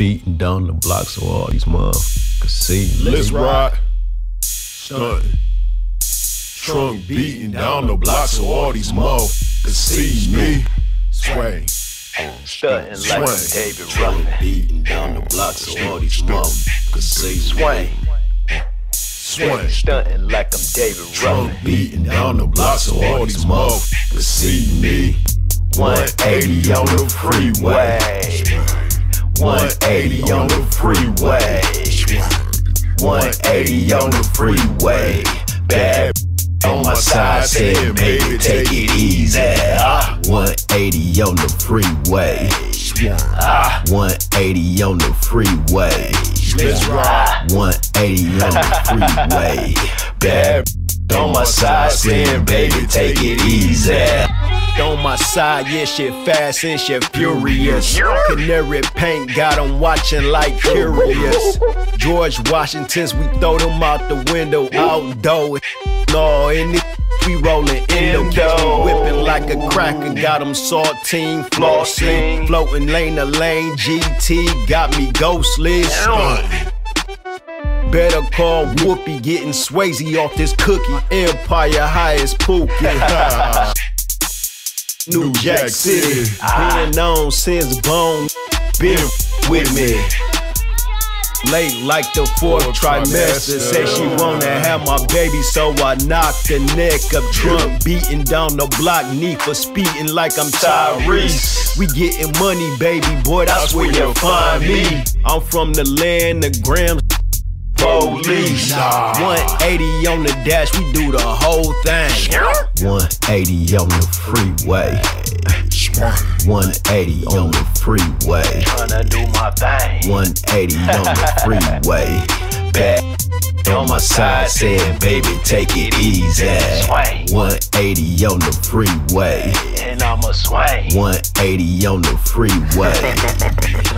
beating down the block so all these motherfuckers see. Let's, Let's ride. Stunting. Trunk beating down the block so all these motherfuckers see me. Sway. Stunting like David Ruffin. Beating down the block so all these motherfuckers see. Sway. Swing. Stunting like I'm David Ruffin. Beating down the block so all these motherfuckers see me. 180 on the freeway. 180 on the freeway. 180 on the freeway. Bad on my side saying, baby, take it easy. Ah, 180 on the freeway. Ah, 180 on the freeway. Let's ride. 180 on the freeway. Bad on my side saying, baby, take it easy. On my side, yeah, shit fast and shit furious. Canary paint got them watching like curious. George Washington's, we throw them out the window, outdoor. No, in the we rollin' in the catch whippin' like a cracker. Got them saltine, flossing, floating lane to lane. GT got me ghostless. Better call Whoopi, getting Swayze off this cookie. Empire highest Pookie. New Jack City, been on since bone, been with me. Late like the fourth trimester, say she wanna have my baby, so I knocked the neck up. Drunk, beating down the block, knee for speeding like I'm Tyrese. We getting money, baby boy, that's where you'll find me. I'm from the land of grams police. 180 on the dash, we do the whole thing. 180 on the freeway. 180 on the freeway. Tryna do my thing. 180 on the freeway. Back on my side saying, baby, take it easy. 180 on the freeway. And I'ma swing. 180 on the freeway.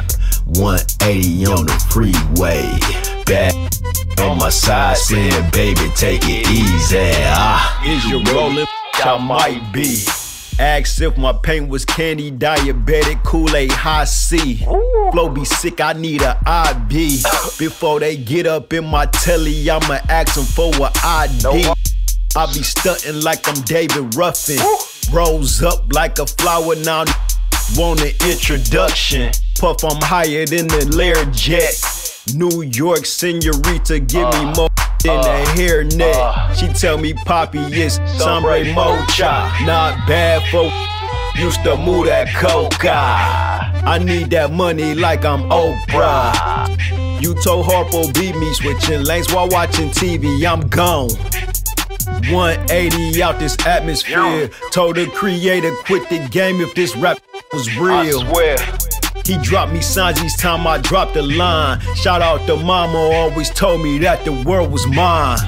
180 on the freeway. Back on my side saying, baby, take it easy. Ah. Is you rolling? I might be. Ask if my paint was candy, diabetic, Kool-Aid, Hi-C. Flow be sick, I need a IV. Before they get up in my telly, I'ma ask them for a ID. I be stunting like I'm David Ruffin. Rose up like a flower, now want an introduction. Puff, I'm higher than the Learjet. New York senorita, give me uh, more than a uh, hairnet. Uh. She tell me Poppy is sombre mocha. Not bad for used to move that coca. I need that money like I'm Oprah. You told Harpo beat me switching lanes while watching TV. I'm gone. 180 out this atmosphere. Told the creator quit the game if this rap was real. I swear. He dropped me signs each time I dropped a line. Shout out to mama, always told me that the world was mine.